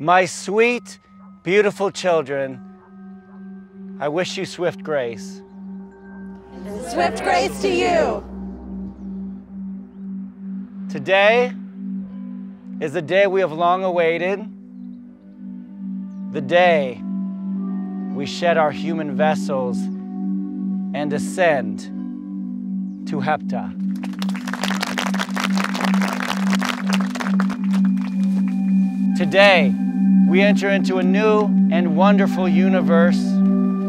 My sweet, beautiful children, I wish you swift grace. Swift grace to you. Today is the day we have long awaited. The day we shed our human vessels and ascend to Hepta. Today, we enter into a new and wonderful universe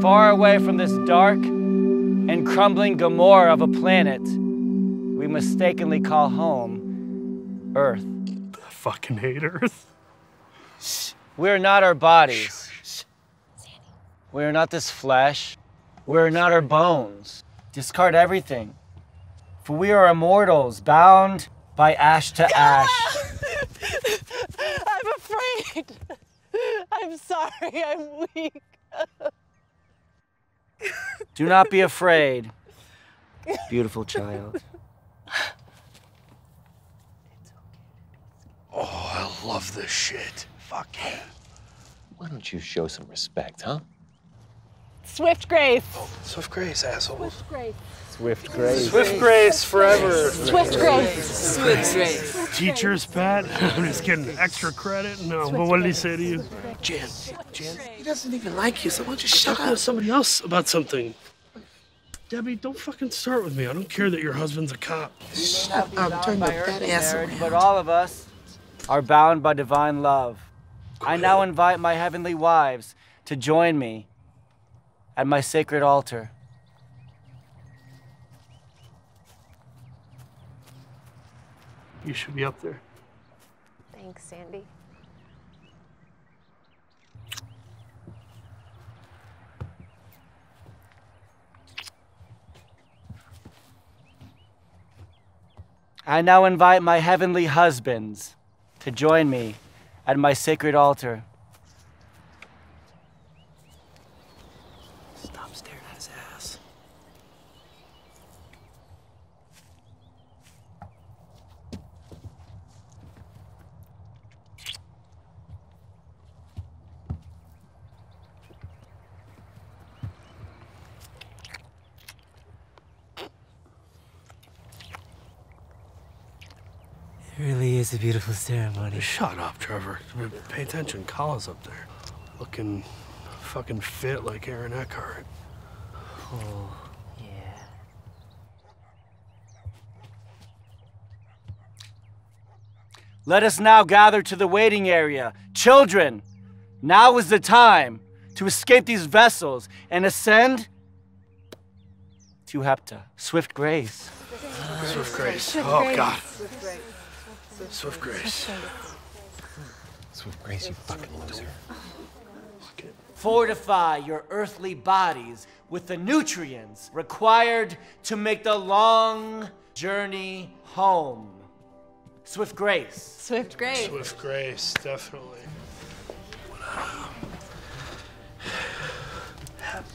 far away from this dark and crumbling Gomorrah of a planet we mistakenly call home Earth. I fucking hate Earth. We are not our bodies. We are not this flesh. We are not our bones. Discard everything. For we are immortals, bound by ash to ash. I'm afraid. I'm sorry. I'm weak. Do not be afraid, beautiful child. Oh, I love this shit. Fuck yeah. Why don't you show some respect, huh? Swift grace. Oh, Swift grace, assholes. Swift grace. Swift grace. Swift grace forever. Swift grace. Swift grace. Teachers, Pat. I'm just getting extra credit. No, but what did he say to you? Jan, Jan, he doesn't even like you, so why don't you shut Talking to somebody else about something. Debbie, don't fucking start with me. I don't care that your husband's a cop. Shut up, turn your fat ass around. But all of us are bound by divine love. I now invite my heavenly wives to join me at my sacred altar. You should be up there. Thanks, Sandy. I now invite my heavenly husbands to join me at my sacred altar. It is a beautiful ceremony. Shut up, Trevor. Pay attention. Kala's up there. Looking fucking fit like Aaron Eckhart. Oh, yeah. Let us now gather to the waiting area. Children, now is the time to escape these vessels and ascend to Hepta. Swift grace. Swift grace. Oh, God. Swift grace. Swift grace, you fucking loser. Fortify your earthly bodies with the nutrients required to make the long journey home. Swift grace. Swift grace. Swift grace, definitely.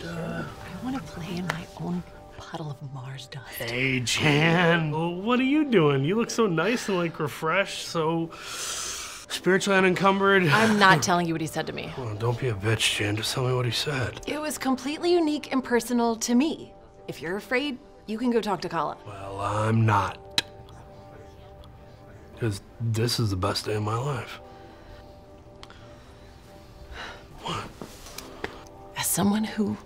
I want to play in my own puddle of Mars dust. Hey, Jan. Well, what are you doing? You look so nice and like refreshed, so spiritually unencumbered. I'm not telling you what he said to me. Well, don't be a bitch, Jan. Just tell me what he said. It was completely unique and personal to me. If you're afraid, you can go talk to Kala. Well, I'm not. Because this is the best day of my life. What? As someone who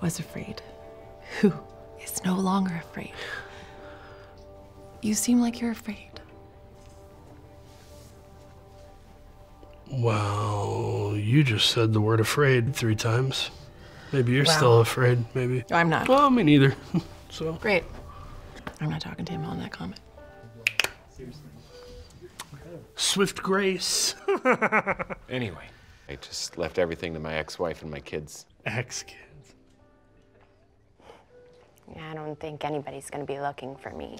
was afraid, who is no longer afraid, you seem like you're afraid. Well, you just said the word afraid three times. Maybe you're Well- still afraid, maybe. I'm not. Well, me neither. so. Great. I'm not talking to him on that comment. Swift grace. Anyway, I just left everything to my ex-wife and my kids. Ex kids. I don't think anybody's going to be looking for me.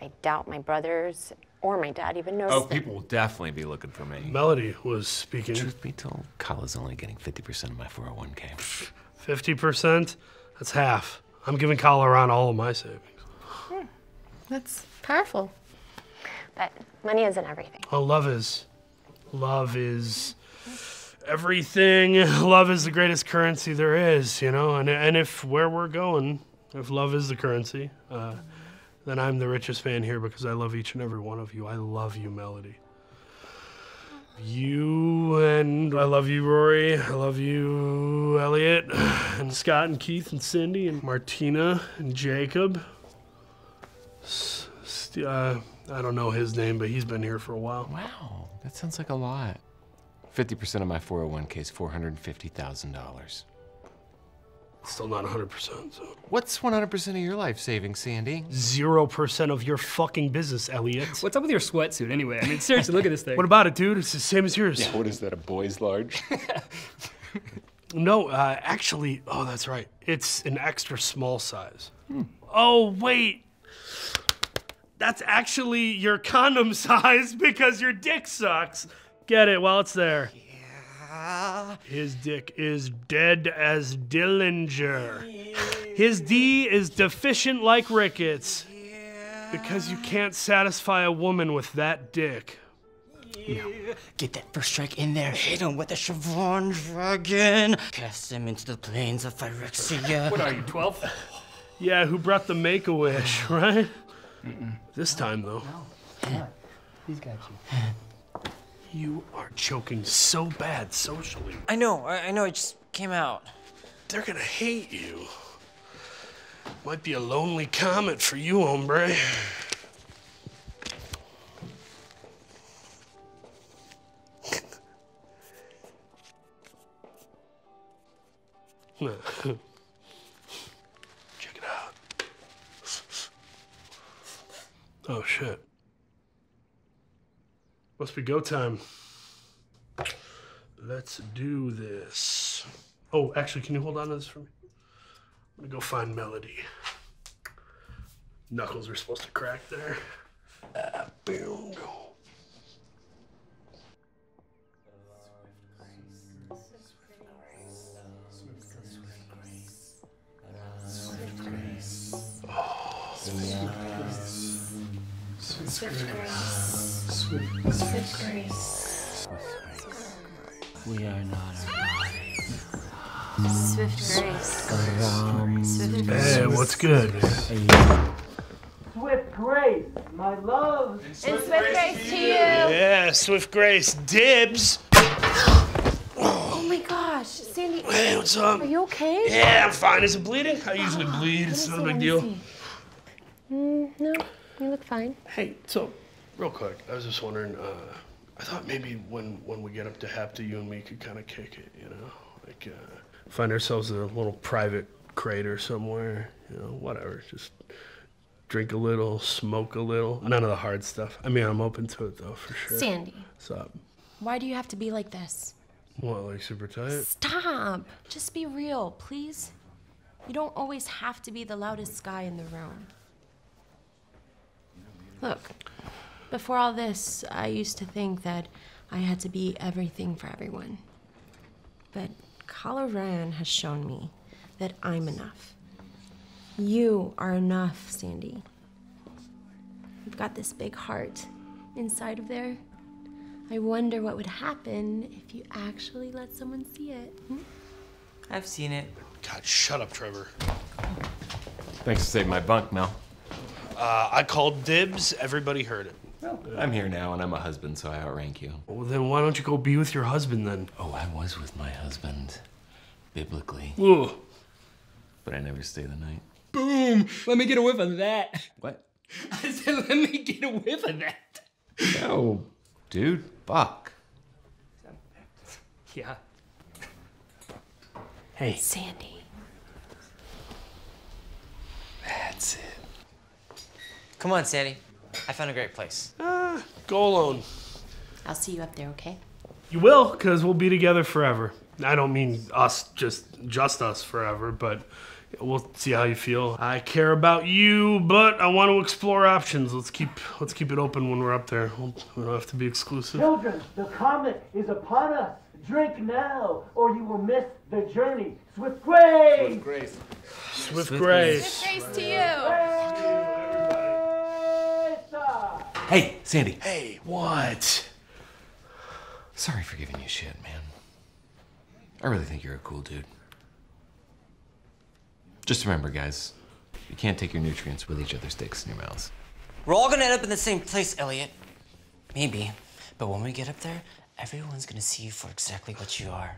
I doubt my brothers or my dad even knows. Oh, that- people will definitely be looking for me. Melody was speaking. Truth be told, Kala's only getting 50% of my 401k. 50%? That's half. I'm giving Kala around all of my savings. Hmm. That's powerful. But money isn't everything. Oh, love is. Love is everything. Love is the greatest currency there is, you know. And and if where we're going, if love is the currency, uh, then I'm the richest man here because I love each and every one of you. I love you, Melody. You and I love you, Rory. I love you, Elliot, and Scott and Keith and Cindy and Martina and Jacob. Uh, I don't know his name, but he's been here for a while. Wow, that sounds like a lot. 50% of my 401k is $450,000. Still not 100%. So. What's 100% of your life savings, Sandy? Zero percent of your fucking business, Elliot. What's up with your sweatsuit anyway? I mean, seriously, look at this thing. What about it, dude? It's the same as yours. Yeah, what is that, a boy's large? No, uh, actually, oh, that's right. It's an extra small size. Oh, wait. That's actually your condom size because your dick sucks. Get it while it's there. Yeah. His dick is dead as Dillinger. His D is deficient like rickets. Because you can't satisfy a woman with that dick. Get that first strike in there. Hit him with a Shivan Dragon. Cast him into the plains of Phyrexia. What are you, 12? Yeah, who brought the make a wish, right? This time, though. No. He's got you. You are choking so bad socially. I know, I, I know, it just came out. They're gonna hate you. Might be a lonely comet for you, hombre. Check it out. Oh shit. Must be go time. Let's do this. Oh, actually, can you hold on to this for me? I'm gonna go find Melody. Knuckles are supposed to crack there. Ah, boom. We are not our bodies. Swift grace. Swift grace. Hey, what's good, man? Swift grace, my love. And swift grace to you. Yeah, Swift Grace. Dibs. Oh my gosh, Sandy. Hey, what's up? Are you okay? Yeah, I'm fine. Is it bleeding? I usually bleed. It's not a big deal. Mm, no, you look fine. Hey, so, real quick, I was just wondering, uh, I thought maybe when, when we get up to Hepta, you and me could kind of kick it, you know? Like, uh, find ourselves in a little private crater somewhere, you know, whatever. Just drink a little, smoke a little. None of the hard stuff. I mean, I'm open to it, though, for sure. Sandy, What's up? why do you have to be like this? What, like super tight? Stop. Just be real, please. You don't always have to be the loudest guy in the room. Look, before all this, I used to think that I had to be everything for everyone. But Kylo Ren has shown me that I'm enough. You are enough, Sandy. You've got this big heart inside of there. I wonder what would happen if you actually let someone see it. hmm? I've seen it. God, shut up, Trevor. Thanks for saving my bunk, Mel. Uh, I called dibs. Everybody heard it. I'm here now, and I'm a husband, so I outrank you. Well, then why don't you go be with your husband then? Oh, I was with my husband, biblically, Ooh. but I never stay the night. Boom! Let me get a whiff of that. What? I said, let me get a whiff of that. No, dude, fuck. Yeah. Hey. Sandy. That's it. Come on, Sandy. I found a great place. Ah, go alone. I'll see you up there, okay? You will, because we'll be together forever. I don't mean us, just just us forever, but we'll see how you feel. I care about you, but I want to explore options. Let's keep let's keep it open when we're up there. We'll- We don't have to be exclusive. Children, the comet is upon us. Drink now, or you will miss the journey. Swift grace. Swift grace. Swift grace. Grace to you. Hey, Sandy. Hey, what? Sorry for giving you shit, man. I really think you're a cool dude. Just remember, guys, you can't take your nutrients with each other's dicks in your mouths. We're all gonna end up in the same place, Elliot. Maybe. But when we get up there, everyone's gonna see you for exactly what you are.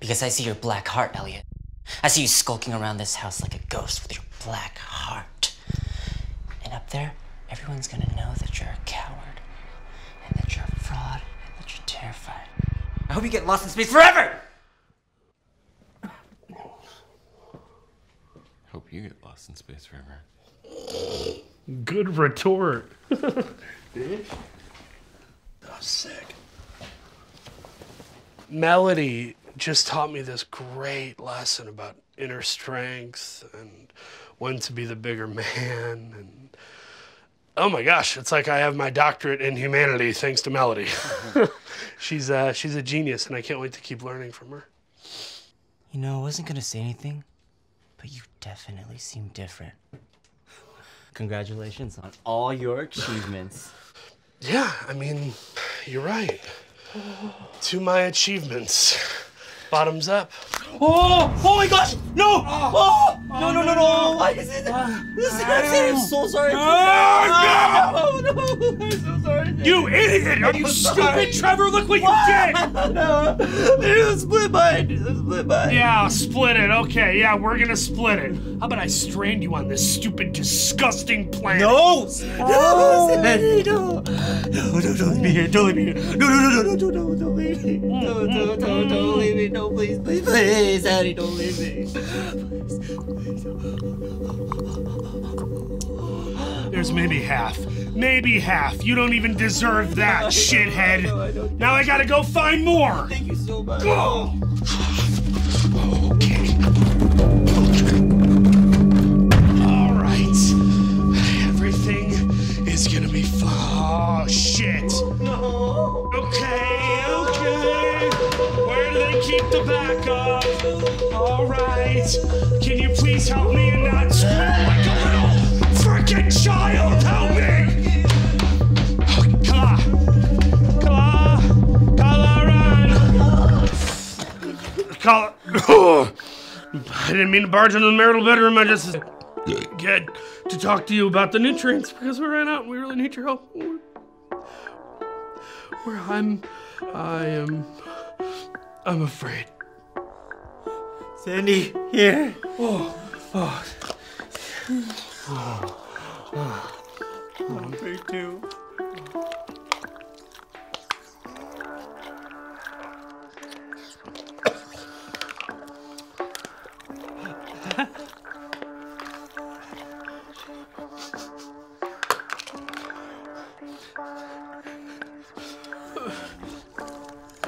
Because I see your black heart, Elliot. I see you skulking around this house like a ghost with your black heart. And up there, everyone's gonna know that you're a coward, and that you're a fraud, and that you're terrified. I hope you get lost in space forever! Hope you get lost in space forever. Good retort. Oh, sick. Melody just taught me this great lesson about inner strength and when to be the bigger man and oh my gosh it's like i have my doctorate in humanity thanks to melody. She's uh, she's a genius and i can't wait to keep learning from her. You know, I wasn't gonna say anything, but you definitely seem different. Congratulations on all your achievements. yeah i mean you're right. To my achievements. Bottoms up Oh! Oh my gosh! No! Ah. Oh! oh no, no, no, no! Why is it? Ah. This is I'm so sorry. Oh, no! no! I'm so sorry. you idiot are you stupid trevor look what you did no! A split a split mind. Yeah, split it. Okay, yeah, we're gonna split it. How about I strand you on this stupid, disgusting planet? No! Oh, no! Sandy, no! No, no, don't leave me here. Don't leave me here. No, no, no, no, no, no, don't leave me. No, no, no, don't leave me. No, please, please, please, Sandy, don't leave me. There's maybe half. Maybe half. You don't even deserve that, shithead. Now I gotta go find more. Thank you so much. Go! All right. Everything is gonna be fine. Oh, shit. No. Okay, okay. Where do they keep the backup? All right. Can you please help me Kala. I didn't mean to barge into the marital bedroom. I just get to talk to you about the nutrients because we ran out and we really need your help. Where I'm, I am, I'm afraid. Sandy, here. Oh, oh. oh. I'm afraid too.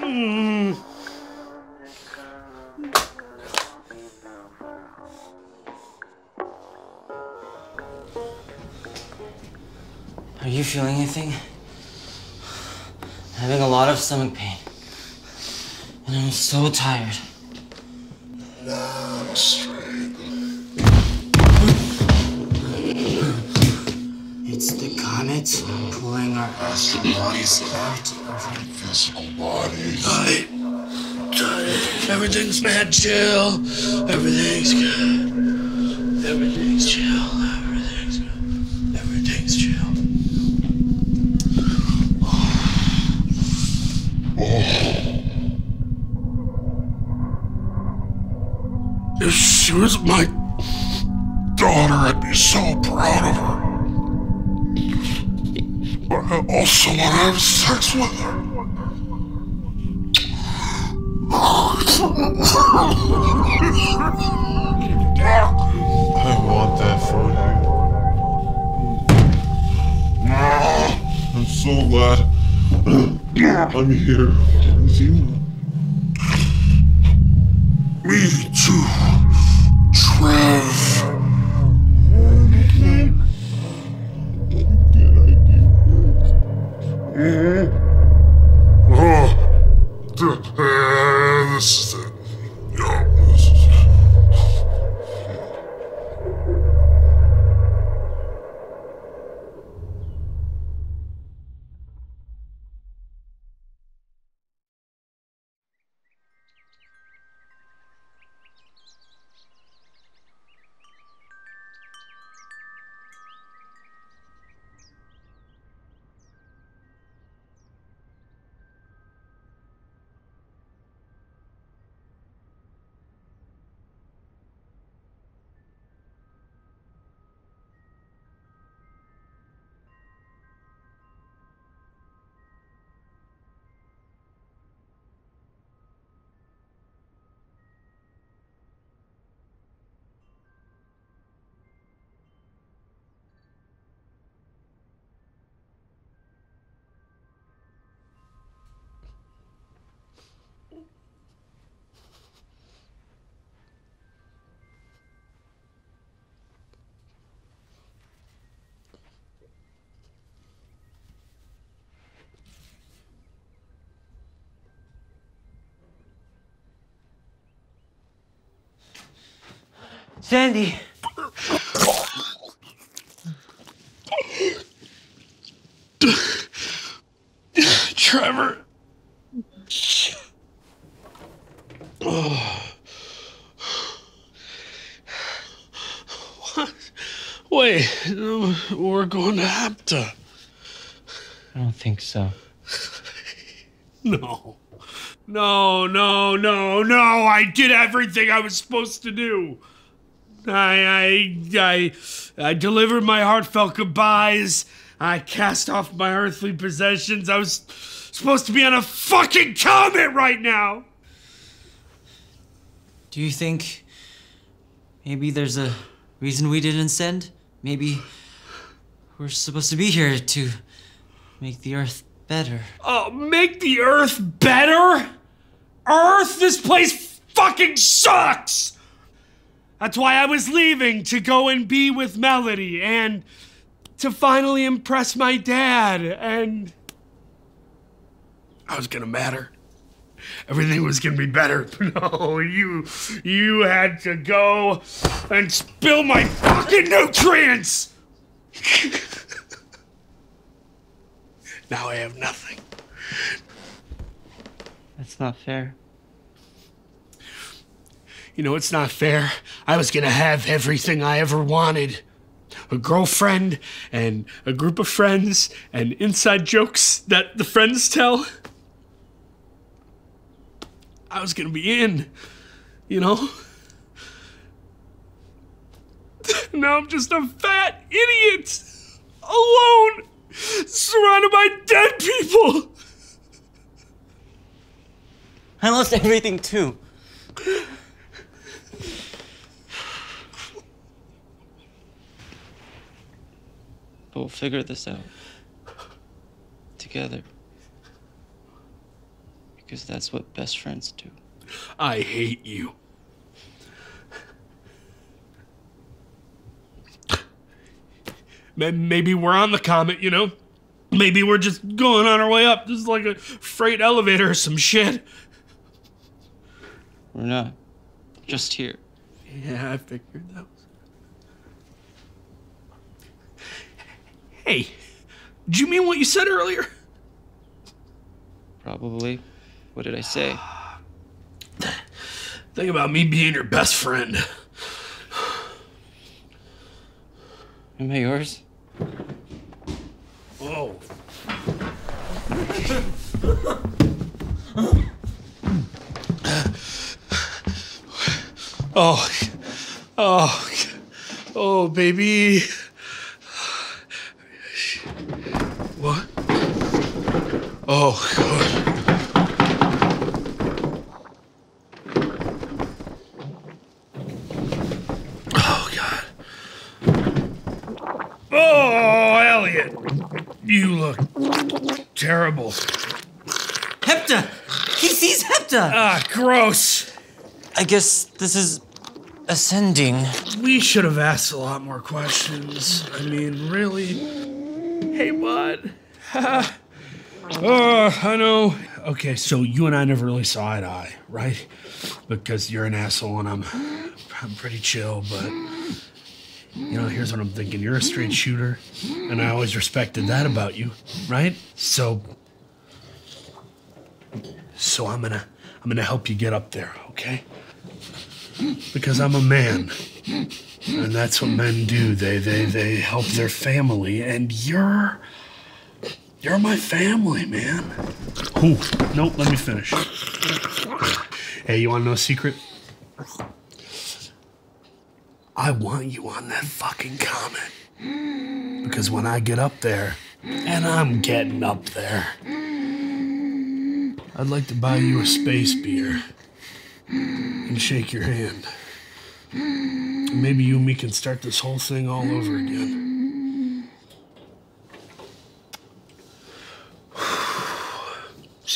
Are you feeling anything? I'm having a lot of stomach pain. And I'm so tired. Astral bodies act over physical bodies. Tight. Tight. Everything's mad chill. Everything's good. Everything's chill. Everything's good. Everything's chill. If she was my daughter, But I also want to have sex with her. I want that for you. I'm so glad I'm here with you. Me Sandy. Trevor. Oh. What? Wait, we're going to Hepta. I don't think so. No. No, no, no, no. I did everything I was supposed to do. I, I, I, I delivered my heartfelt goodbyes. I cast off my earthly possessions. I was supposed to be on a fucking comet right now. Do you think maybe there's a reason we didn't send? Maybe we're supposed to be here to make the Earth better. Oh, make the Earth better? Earth? This place fucking sucks! That's why I was leaving to go and be with Melody and to finally impress my dad and. I was gonna matter. Everything was gonna be better. No, you. You had to go and spill my fucking nutrients! now I have nothing. That's not fair. You know, it's not fair. I was gonna have everything I ever wanted a girlfriend and a group of friends and inside jokes that the friends tell. I was gonna be in, you know? Now I'm just a fat idiot! Alone! Surrounded by dead people! I lost everything too. We'll figure this out. Together. Because that's what best friends do. I hate you. Maybe we're on the comet, you know? Maybe we're just going on our way up. This is like a freight elevator or some shit. We're not. Just here. Yeah, I figured that Hey, do you mean what you said earlier? Probably. What did I say? Think about me being your best friend. Am I yours? Whoa. Oh. oh, oh, oh, baby. What? Oh, God. Oh, God. Oh, Elliot. You look terrible. Hepta! He sees Hepta! Ah, gross. I guess this is ascending. We should have asked a lot more questions. I mean, really? Hey, bud. oh, I know. Okay, so you and I never really saw eye to eye, right? Because you're an asshole and I'm, I'm pretty chill, but you know, here's what I'm thinking. You're a straight shooter, and I always respected that about you, right? So, so I'm gonna, I'm gonna help you get up there, okay? Because I'm a man, and that's what men do. They, they, they help their family, and you're, you're my family, man. Ooh, nope. Let me finish. Hey, you wanna know a secret? I want you on that fucking comet. Because when I get up there, and I'm getting up there, I'd like to buy you a space beer and shake your hand. And maybe you and me can start this whole thing all over again.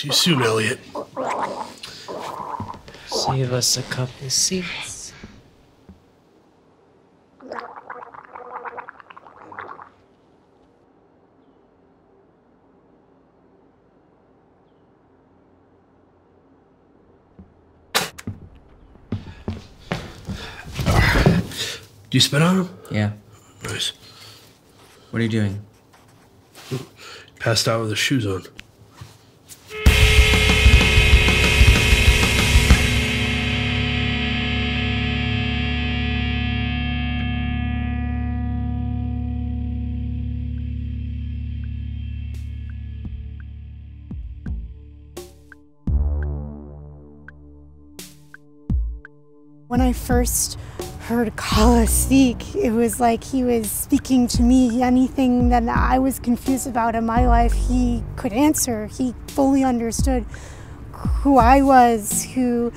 See you soon, Elliot. Save us a couple seats. Do you spit on him? Yeah. Nice. What are you doing? Passed out with his shoes on. When I first heard Kala speak, it was like he was speaking to me. Anything that I was confused about in my life, he could answer. He fully understood who I was, who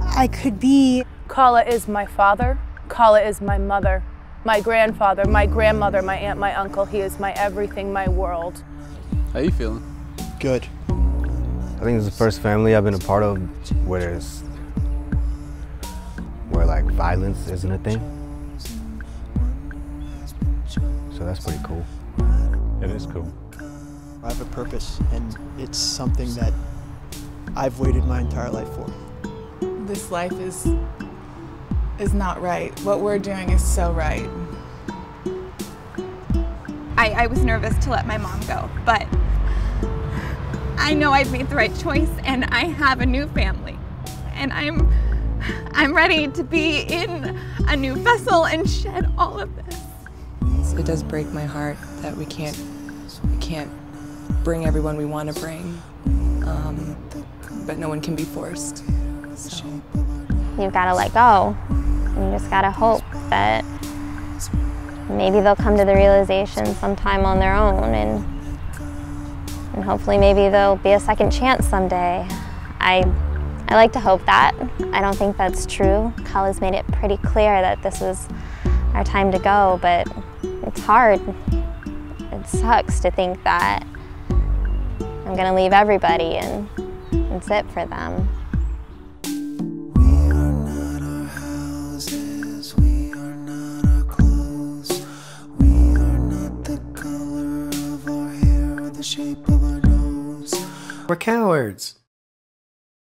I could be. Kala is my father. Kala is my mother, my grandfather, my grandmother, my aunt, my uncle. He is my everything, my world. How you feeling? Good. I think it's the first family I've been a part of where there's where like violence isn't a thing. So that's pretty cool. It is cool. I have a purpose, and it's something that I've waited my entire life for. This life is is not right. What we're doing is so right. I, I was nervous to let my mom go, but I know I've made the right choice and I have a new family. And I'm I'm ready to be in a new vessel and shed all of this. It does break my heart that we can't we can't bring everyone we want to bring, um, but no one can be forced. So You've got to let go. You just got to hope that maybe they'll come to the realization sometime on their own and and hopefully maybe there'll be a second chance someday. I I like to hope that. I don't think that's true. Kala's made it pretty clear that this is our time to go, but it's hard. It sucks to think that I'm gonna leave everybody and it's it for them. We're cowards.